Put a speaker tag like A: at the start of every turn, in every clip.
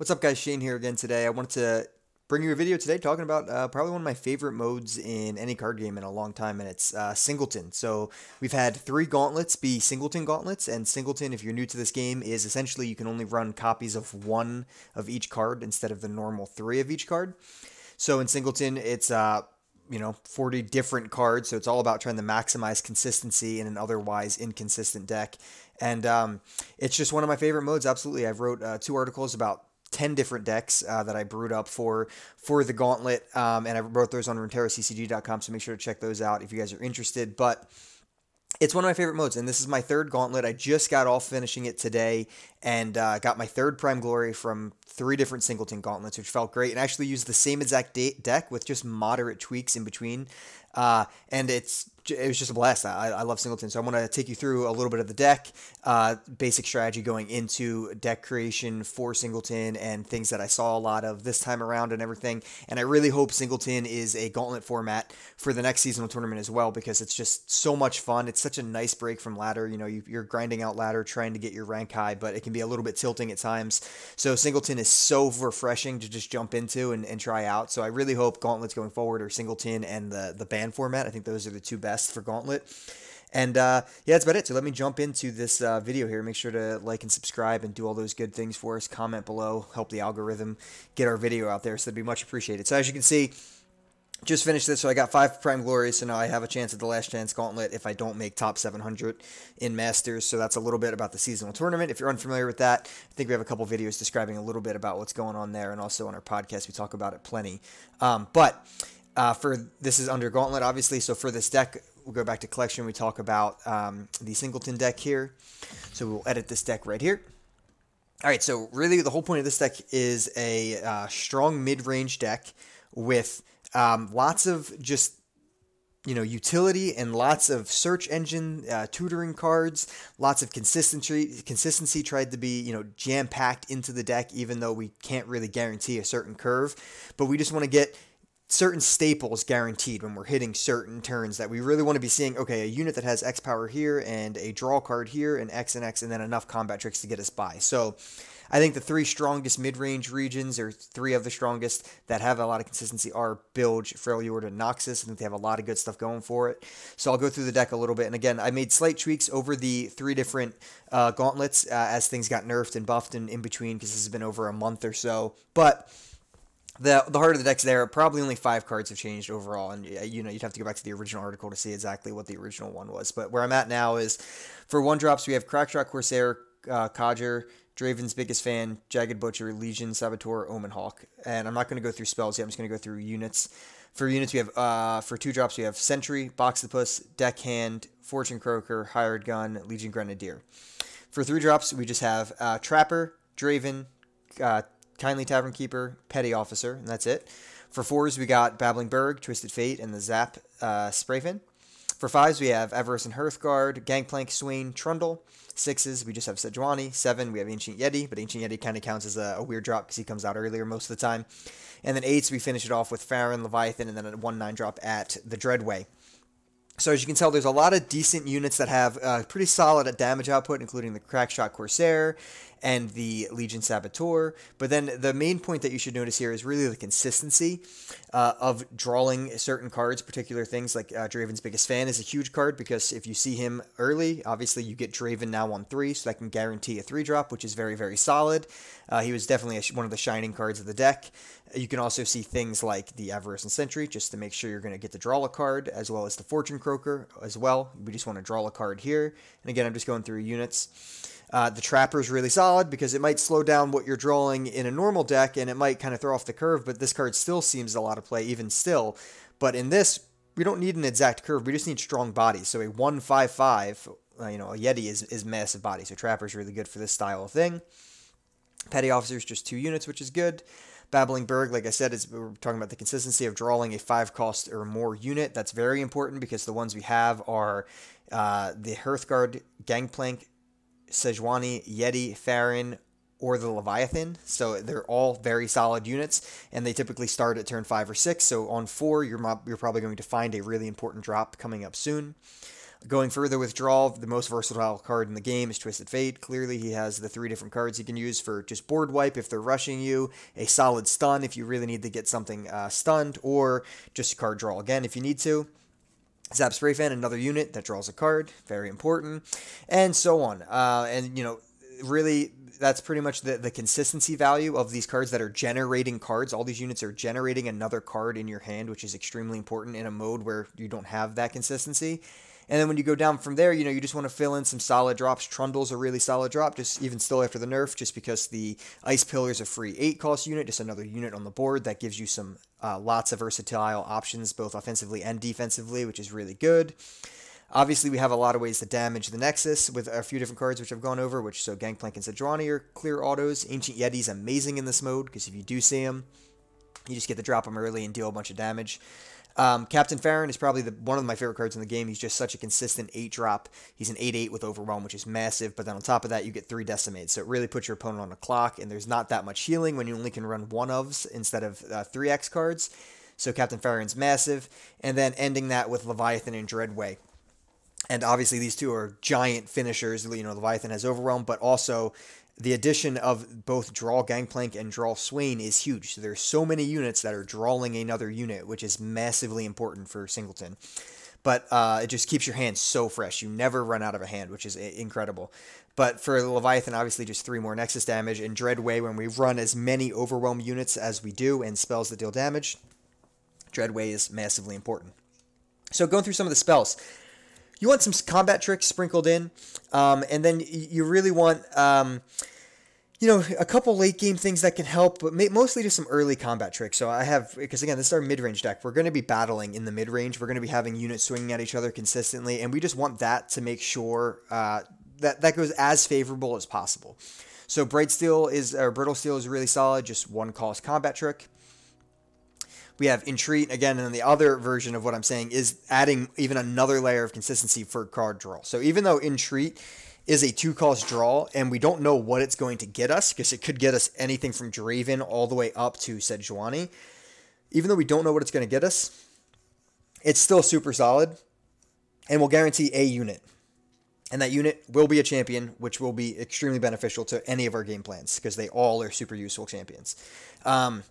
A: What's up, guys? Shane here again today. I wanted to bring you a video today talking about uh, probably one of my favorite modes in any card game in a long time, and it's uh, Singleton. So we've had three gauntlets be Singleton gauntlets, and Singleton, if you're new to this game, is essentially you can only run copies of one of each card instead of the normal three of each card. So in Singleton, it's uh, you know 40 different cards so it's all about trying to maximize consistency in an otherwise inconsistent deck and um, it's just one of my favorite modes absolutely i've wrote uh, two articles about 10 different decks uh, that I brewed up for for the gauntlet. Um, and I wrote those on RuneterraCCG.com, so make sure to check those out if you guys are interested. But it's one of my favorite modes, and this is my third gauntlet. I just got off finishing it today and uh, got my third Prime Glory from three different Singleton gauntlets, which felt great, and actually used the same exact deck with just moderate tweaks in between. Uh, and it's it was just a blast. I, I love Singleton, so I want to take you through a little bit of the deck, uh, basic strategy going into deck creation for Singleton, and things that I saw a lot of this time around and everything. And I really hope Singleton is a gauntlet format for the next seasonal tournament as well, because it's just so much fun. It's such a nice break from ladder. You know, you, you're grinding out ladder, trying to get your rank high, but it can be a little bit tilting at times. So Singleton is so refreshing to just jump into and, and try out. So I really hope gauntlets going forward are Singleton and the the ban format. I think those are the two best for Gauntlet. And uh, yeah, that's about it. So let me jump into this uh, video here. Make sure to like and subscribe and do all those good things for us. Comment below, help the algorithm get our video out there. So that'd be much appreciated. So as you can see, just finished this. So I got five Prime Glories. So now I have a chance at the Last Chance Gauntlet if I don't make top 700 in Masters. So that's a little bit about the seasonal tournament. If you're unfamiliar with that, I think we have a couple videos describing a little bit about what's going on there. And also on our podcast, we talk about it plenty. Um, but uh, for this is under Gauntlet, obviously. So for this deck, we'll go back to collection. We talk about um, the Singleton deck here. So we'll edit this deck right here. All right, so really the whole point of this deck is a uh, strong mid-range deck with um, lots of just you know utility and lots of search engine uh, tutoring cards lots of consistency consistency tried to be you know jam packed into the deck even though we can't really guarantee a certain curve but we just want to get certain staples guaranteed when we're hitting certain turns that we really want to be seeing okay a unit that has x power here and a draw card here and x and x and then enough combat tricks to get us by. So i think the three strongest mid-range regions or three of the strongest that have a lot of consistency are bilge freljord and noxus. I think they have a lot of good stuff going for it. So i'll go through the deck a little bit and again i made slight tweaks over the three different uh, gauntlets uh, as things got nerfed and buffed and in between because this has been over a month or so. But the the heart of the deck's there. Probably only five cards have changed overall, and you know you'd have to go back to the original article to see exactly what the original one was. But where I'm at now is for one drops we have Crackshot Corsair, uh, Codger, Draven's biggest fan, Jagged Butcher, Legion, Saboteur, Omen Hawk, and I'm not going to go through spells yet. I'm just going to go through units. For units, we have uh, for two drops we have Sentry, Boxipus, Deckhand, Fortune Croaker, Hired Gun, Legion Grenadier. For three drops, we just have uh, Trapper, Draven, uh, Kindly Tavern Keeper, Petty Officer, and that's it. For fours, we got Babbling Bjerg, Twisted Fate, and the Zap uh, Sprayfin. For fives, we have Avarosan Hearthguard, Gangplank, Swain, Trundle. Sixes, we just have Sejuani. Seven, we have Ancient Yeti, but Ancient Yeti kind of counts as a, a weird drop because he comes out earlier most of the time. And then eights, we finish it off with Farron, Leviathan, and then a 1-9 drop at the Dreadway. So as you can tell, there's a lot of decent units that have uh, pretty solid damage output, including the Crackshot Corsair and the Legion Saboteur. But then the main point that you should notice here is really the consistency uh, of drawing certain cards, particular things like uh, Draven's biggest fan is a huge card because if you see him early, obviously you get Draven now on three, so that can guarantee a three drop, which is very, very solid. Uh, he was definitely one of the shining cards of the deck. You can also see things like the Avarosan Sentry, just to make sure you're going to get to draw a card, as well as the Fortune Croaker as well. We just want to draw a card here. And again, I'm just going through units. Uh, the Trapper is really solid because it might slow down what you're drawing in a normal deck and it might kind of throw off the curve, but this card still seems a lot of play, even still. But in this, we don't need an exact curve, we just need strong bodies. So a 155, uh, you know, a Yeti is, is massive body, so Trapper is really good for this style of thing. Petty Officers, just two units, which is good. Babbling Bjerg, like I said, is we're talking about the consistency of drawing a five cost or more unit. That's very important because the ones we have are uh, the Hearthguard, Gangplank, Sejuani, Yeti, Farron, or the Leviathan. So they're all very solid units, and they typically start at turn five or six. So on four, you're you're probably going to find a really important drop coming up soon. Going further with Draw, the most versatile card in the game is Twisted Fate. Clearly, he has the three different cards he can use for just board wipe if they're rushing you, a solid stun if you really need to get something uh, stunned, or just a card draw again if you need to. Zap Sprayfin, another unit that draws a card, very important, and so on. Uh, and, you know, really that's pretty much the, the consistency value of these cards that are generating cards. All these units are generating another card in your hand, which is extremely important in a mode where you don't have that consistency. And then when you go down from there, you know, you just want to fill in some solid drops. Trundle's a really solid drop, just even still after the nerf, just because the Ice Pillar is a free 8 cost unit, just another unit on the board that gives you some uh, lots of versatile options, both offensively and defensively, which is really good. Obviously, we have a lot of ways to damage the Nexus with a few different cards which I've gone over, which so Gangplank and Sejuani are clear autos. Ancient Yeti's amazing in this mode, because if you do see him, you just get to drop him early and deal a bunch of damage. Um, Captain Farron is probably the, one of my favorite cards in the game. He's just such a consistent 8 drop. He's an 8 8 with Overwhelm, which is massive, but then on top of that, you get 3 Decimates. So it really puts your opponent on the clock, and there's not that much healing when you only can run one ofs instead of uh, 3x cards. So Captain Farron's massive. And then ending that with Leviathan and Dreadway. And obviously, these two are giant finishers. You know, Leviathan has Overwhelm, but also the addition of both Draw Gangplank and Draw Swain is huge. So there's so many units that are drawing another unit, which is massively important for Singleton. But uh, it just keeps your hand so fresh. You never run out of a hand, which is incredible. But for Leviathan, obviously just three more Nexus damage. And Dreadway, when we run as many Overwhelm units as we do and spells that deal damage, Dreadway is massively important. So going through some of the spells, you want some combat tricks sprinkled in, um, and then you really want. Um, you know, a couple late game things that can help, but mostly just some early combat tricks. So I have, because again, this is our mid range deck. We're going to be battling in the mid range. We're going to be having units swinging at each other consistently, and we just want that to make sure uh, that that goes as favorable as possible. So Bright Steel is, or Brittle Steel is really solid, just one cost combat trick. We have Entreat again, and then the other version of what I'm saying is adding even another layer of consistency for card draw. So even though Entreat is a two cost draw, and we don't know what it's going to get us because it could get us anything from Draven all the way up to Sejuani. Even though we don't know what it's going to get us, it's still super solid and will guarantee a unit. And that unit will be a champion, which will be extremely beneficial to any of our game plans because they all are super useful champions. Um,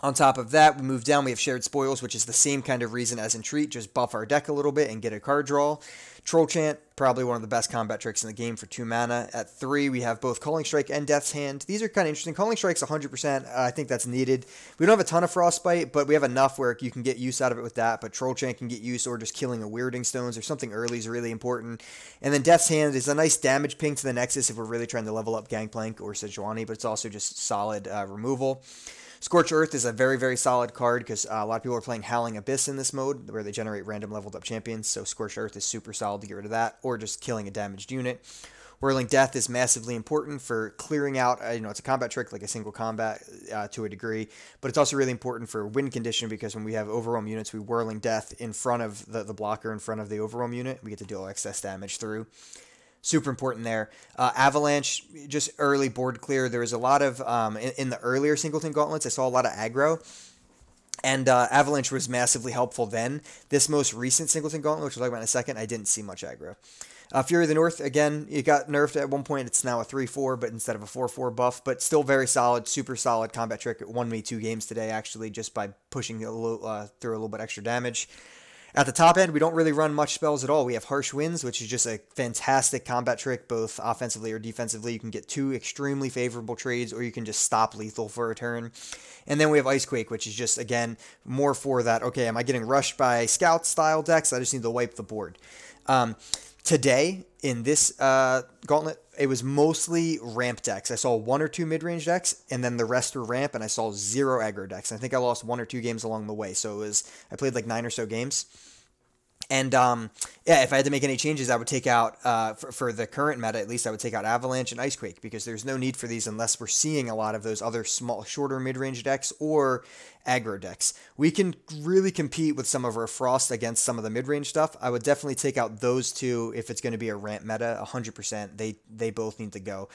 A: on top of that, we move down, we have Shared Spoils, which is the same kind of reason as Entreat, just buff our deck a little bit and get a card draw. Troll Chant, probably one of the best combat tricks in the game for 2 mana. At 3, we have both Culling Strike and Death's Hand. These are kind of interesting. Culling Strike's 100%, uh, I think that's needed. We don't have a ton of Frostbite, but we have enough where you can get use out of it with that, but Troll Chant can get use, or just killing a Weirding Stones or something early is really important. And then Death's Hand is a nice damage ping to the Nexus if we're really trying to level up Gangplank or Sejuani, but it's also just solid uh, removal. Scorch Earth is a very, very solid card because uh, a lot of people are playing Howling Abyss in this mode where they generate random leveled up champions. So Scorch Earth is super solid to get rid of that or just killing a damaged unit. Whirling Death is massively important for clearing out, uh, you know, it's a combat trick like a single combat uh, to a degree, but it's also really important for win condition because when we have overwhelm units, we Whirling Death in front of the, the blocker, in front of the overwhelm unit. We get to deal excess damage through super important there. Uh, Avalanche, just early board clear. There was a lot of, um, in, in, the earlier Singleton gauntlets, I saw a lot of aggro. And uh, Avalanche was massively helpful then. This most recent Singleton Gauntlet, which we'll talk about in a second, I didn't see much aggro. Uh, Fury of the North, again, it got nerfed at one point. It's now a 3 4, but instead of a 4 4 buff, but still very solid, super solid combat trick. It won me two games today, actually, just by pushing a little, uh, through a little bit extra damage. At the top end, we don't really run much spells at all. We have Harsh Winds, which is just a fantastic combat trick, both offensively or defensively. You can get two extremely favorable trades, or you can just stop lethal for a turn. And then we have Icequake, which is just, again, more for that, okay, am I getting rushed by scout style decks? I just need to wipe the board. Um, today, in this uh, gauntlet, it was mostly ramp decks. I saw one or two mid range decks, and then the rest were ramp, and I saw zero aggro decks. I think I lost one or two games along the way. So it was I played like nine or so games. And um, yeah, if I had to make any changes, I would take out uh, for, for the current meta. At least I would take out Avalanche and Icequake because there's no need for these unless we're seeing a lot of those other small, shorter mid-range decks or aggro decks. We can really compete with some of our Frost against some of the mid-range stuff. I would definitely take out those two if it's going to be a ramp meta. 100%. They they both need to go.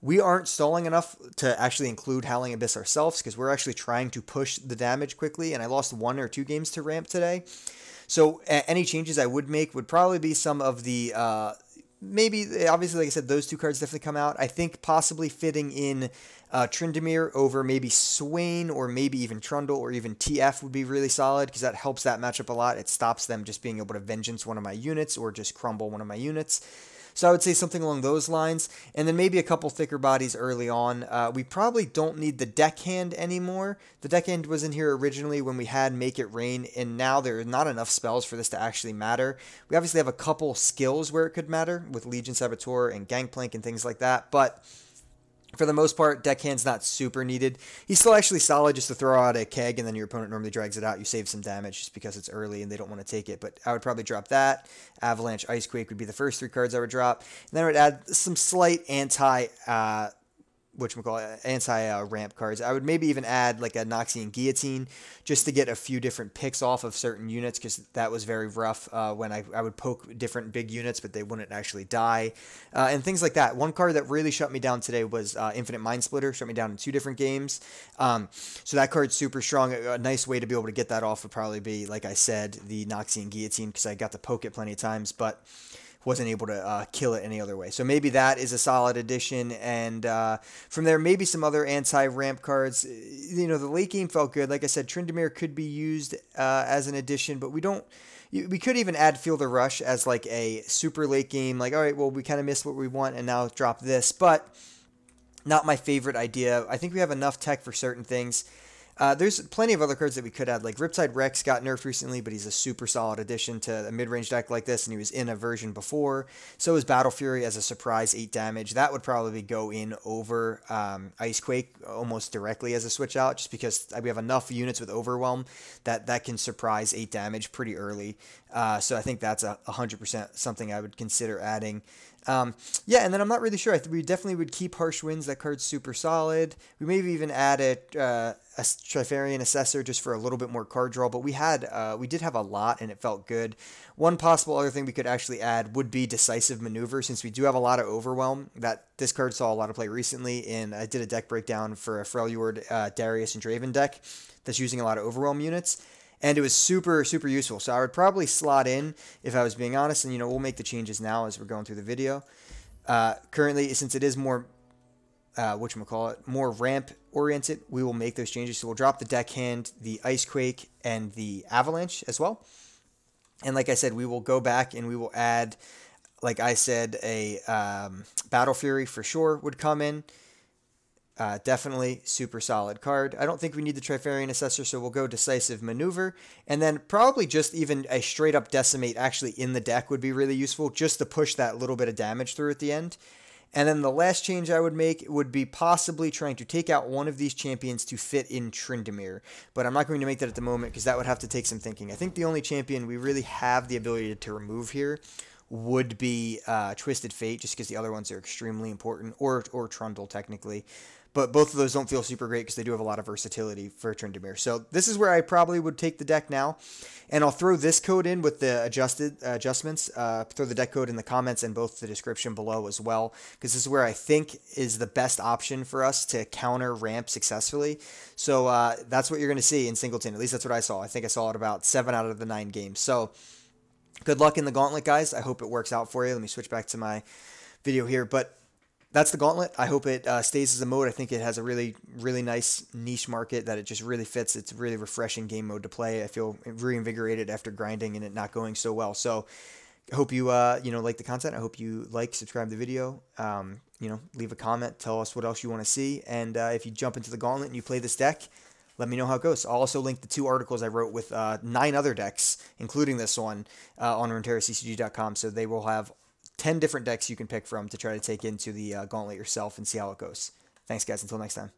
A: We aren't stalling enough to actually include Howling Abyss ourselves because we're actually trying to push the damage quickly. And I lost one or two games to ramp today. So any changes I would make would probably be some of the uh, maybe obviously like I said those two cards definitely come out. I think possibly fitting in uh, Tryndamere over maybe Swain or maybe even Trundle or even TF would be really solid because that helps that matchup a lot. It stops them just being able to vengeance one of my units or just crumble one of my units. So I would say something along those lines, and then maybe a couple thicker bodies early on. Uh, we probably don't need the deckhand anymore. The deckhand was in here originally when we had Make It Rain, and now there are not enough spells for this to actually matter. We obviously have a couple skills where it could matter with Legion Saboteur and Gangplank and things like that, but for the most part, deckhand's not super needed. He's still actually solid just to throw out a keg and then your opponent normally drags it out. You save some damage just because it's early and they don't want to take it. But I would probably drop that. Avalanche, Icequake would be the first three cards I would drop. And then I would add some slight anti uh, which we call anti uh, ramp cards. I would maybe even add like a Noxian Guillotine just to get a few different picks off of certain units because that was very rough uh, when I, I would poke different big units, but they wouldn't actually die uh, and things like that. One card that really shut me down today was uh, Infinite Mind Splitter, shut me down in two different games. Um, so that card's super strong. A, a, nice way to be able to get that off would probably be, like I said, the Noxian Guillotine because I got to poke it plenty of times, but wasn't able to uh, kill it any other way. So maybe that is a solid addition. And uh, from there, maybe some other anti-ramp cards. You know, the late game felt good. Like I said, Tryndamere could be used uh, as an addition, but we don't. We could even add Feel the Rush as like a super late game. Like, all right, well, we kind of missed what we want, and now drop this. But not my favorite idea. I think we have enough tech for certain things. Uh, there's plenty of other cards that we could add. Like Riptide Rex got nerfed recently, but he's a super solid addition to a mid-range deck like this, and he was in a version before. So is Battle Fury as a surprise 8 damage. That would probably go in over um, Icequake almost directly as a switch out, just because we have enough units with Overwhelm that that can surprise 8 damage pretty early. Uh, so I think that's a 100% something I would consider adding. Um, yeah, and then I'm not really sure. I we definitely would keep Harsh Winds. That card's super solid. We maybe even add a, uh, a Trifarian Assessor just for a little bit more card draw. But we had uh, we did have a lot, and it felt good. One possible other thing we could actually add would be Decisive Maneuver, since we do have a lot of Overwhelm. That this card saw a lot of play recently, and I did a deck breakdown for a Freljord, uh, Darius, and Draven deck that's using a lot of Overwhelm units and it was super super useful. So I would probably slot in if I was being honest, and you know we'll make the changes now as we're going through the video. Uh, currently, since it is more uh, what you call it, more ramp oriented, we will make those changes. So we'll drop the deckhand, the ice quake, and the avalanche as well. And like I said, we will go back and we will add, like I said, a um, battle fury for sure would come in. Uh, definitely super solid card. I don't think we need the Trifarian Assessor, so we'll go Decisive Maneuver. And then probably just even a straight up Decimate actually in the deck would be really useful, just to push that little bit of damage through at the end. And then the last change I would make would be possibly trying to take out one of these champions to fit in Tryndamere. But I'm not going to make that at the moment because that would have to take some thinking. I think the only champion we really have the ability to remove here would be uh, Twisted Fate, just because the other ones are extremely important, or or Trundle technically but both of those don't feel super great because they do have a lot of versatility for Tryndamere. So this is where I probably would take the deck now, and I'll throw this code in with the adjusted uh, adjustments. Uh, throw the deck code in the comments and both the description below as well, because this is where I think is the best option for us to counter ramp successfully. So uh, that's what you're going to see in Singleton. At least that's what I saw. I think I saw it about seven out of the nine games. So good luck in the gauntlet, guys. I hope it works out for you. Let me switch back to my video here, but that's the gauntlet. I hope it uh, stays as a mode. I think it has a really, really nice niche market that it just really fits. It's a really refreshing game mode to play. I feel reinvigorated after grinding and it not going so well. So hope you, uh, you know, like the content. I hope you like, subscribe the video. Um, you know, leave a comment. Tell us what else you want to see. And uh, if you jump into the gauntlet and you play this deck, let me know how it goes. I'll also link the two articles I wrote with uh, nine other decks, including this one, uh, on RuneterraCCG.com. So they will have 10 different decks you can pick from to try to take into the uh, gauntlet yourself and see how it goes. Thanks, guys. Until next time.